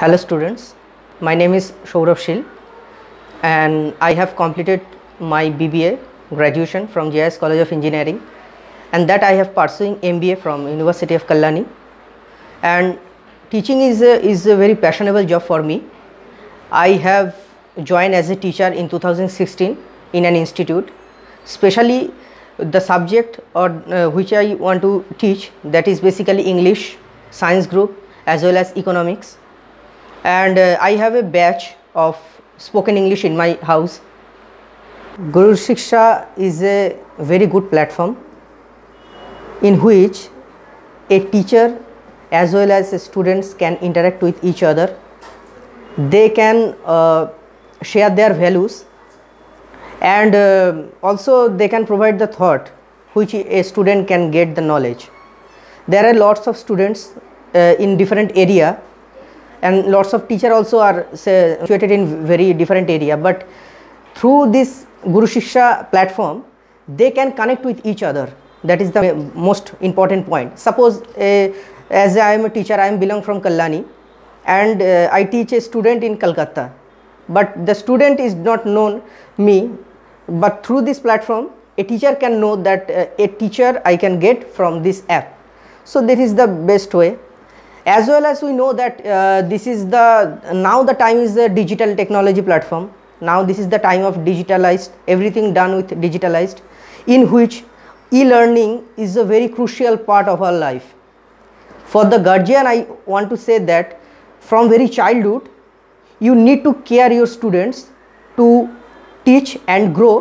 Hello students, my name is Sourav Sil and I have completed my BBA graduation from JIS College of Engineering and that I have pursuing MBA from University of Kalyani and teaching is a, is a very passionable job for me. I have joined as a teacher in 2016 in an institute. Especially the subject or uh, which I want to teach that is basically English, science group as well as economics and uh, I have a batch of spoken English in my house. Guru Shiksha is a very good platform in which a teacher as well as students can interact with each other. They can uh, share their values and uh, also they can provide the thought which a student can get the knowledge. There are lots of students uh, in different area and lots of teacher also are say, situated in very different area. But through this Guru Shiksha platform they can connect with each other. That is the most important point. Suppose uh, as I am a teacher I am belong from Kalyani and uh, I teach a student in Calcutta. But the student is not known me but through this platform a teacher can know that uh, a teacher I can get from this app. So this is the best way as well as we know that uh, this is the now the time is the digital technology platform. Now this is the time of digitalized everything done with digitalized in which e-learning is a very crucial part of our life. For the guardian i want to say that from very childhood you need to care your students to teach and grow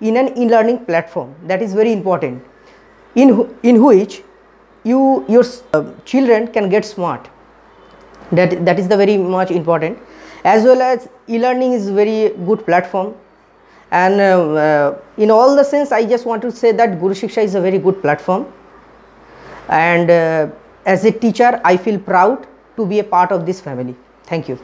in an e-learning platform. That is very important. In in which you your uh, children can get smart. That that is the very much important. As well as e-learning is very good platform. And uh, uh, in all the sense i just want to say that guru shiksha is a very good platform. And uh, as a teacher i feel proud to be a part of this family. Thank you